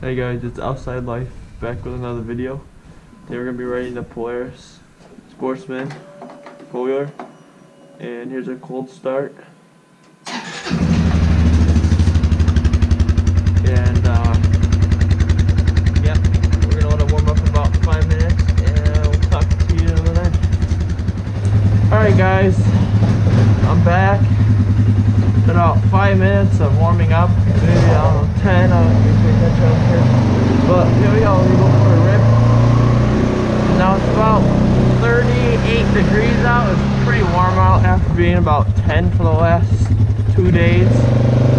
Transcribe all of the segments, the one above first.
Hey guys, it's Outside Life back with another video. Today we're going to be riding the Polaris Sportsman Polar. And here's a cold start. 10 for the last two days.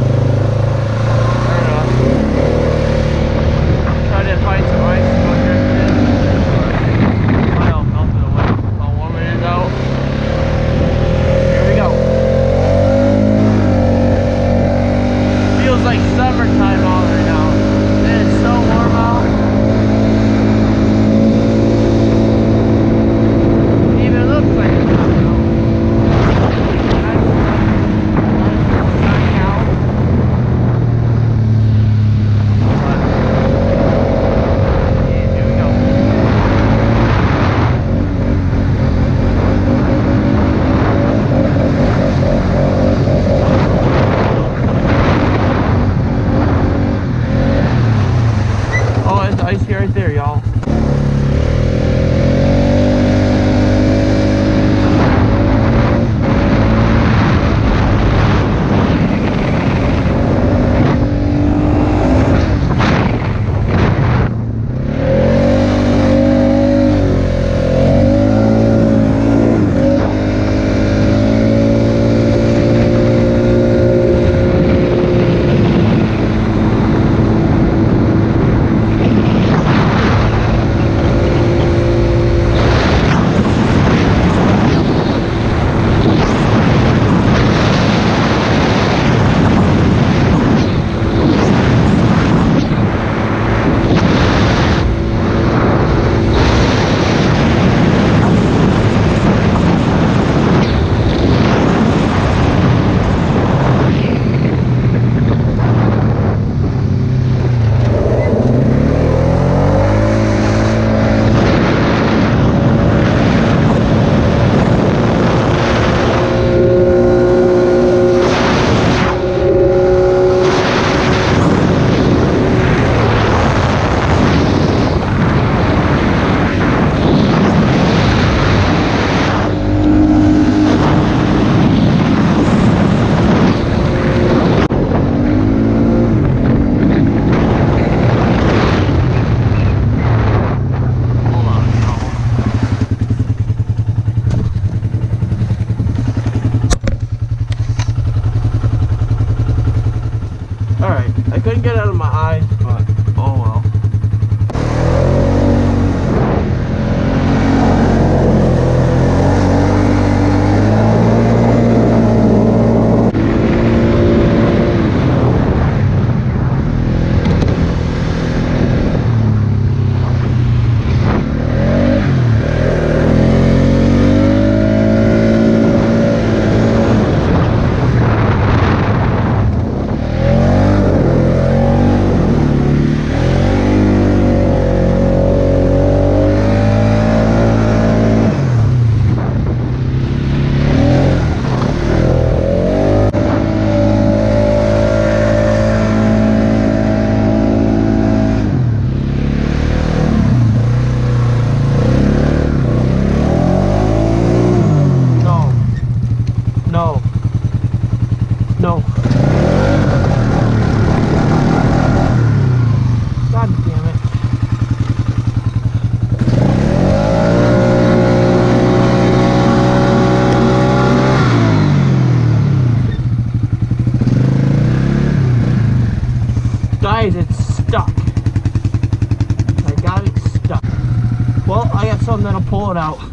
out.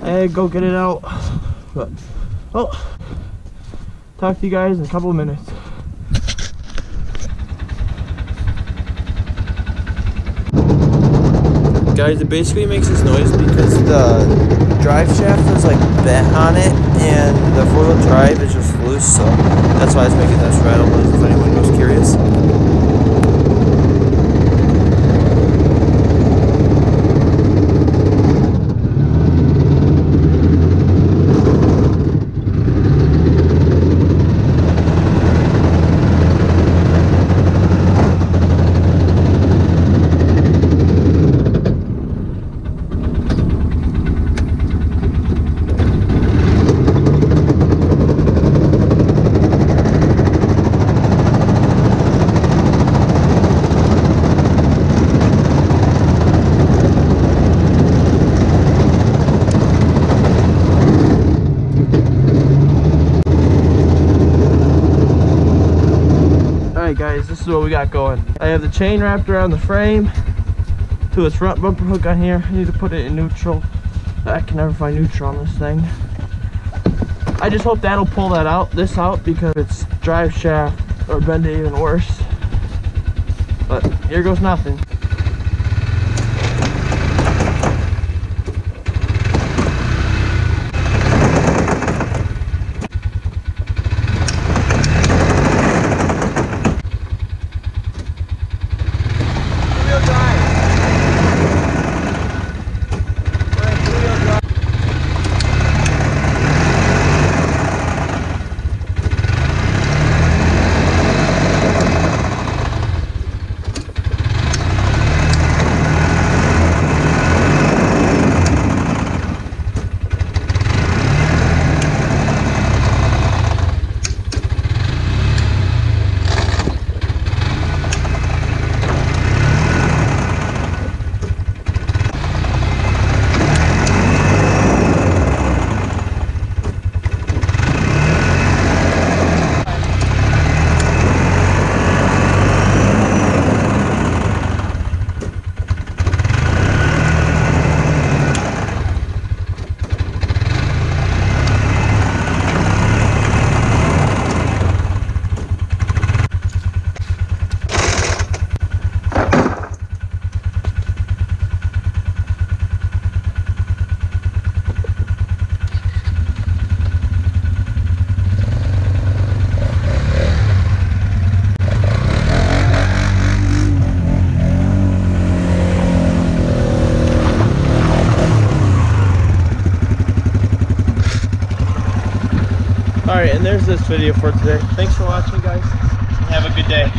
Hey, go get it out. But, oh, talk to you guys in a couple of minutes. Guys, it basically makes this noise because the drive shaft is like bent on it and the four-wheel drive is just loose, so that's why it's making this rattle noise if anyone was curious. Is what we got going. I have the chain wrapped around the frame to its front bumper hook on here. I need to put it in neutral. I can never find neutral on this thing. I just hope that'll pull that out, this out, because it's drive shaft or bend it even worse. But here goes nothing. Two-wheel drive. We're in two-wheel drive. All right, and there's this video for today. Thanks for watching, guys. Have a good day.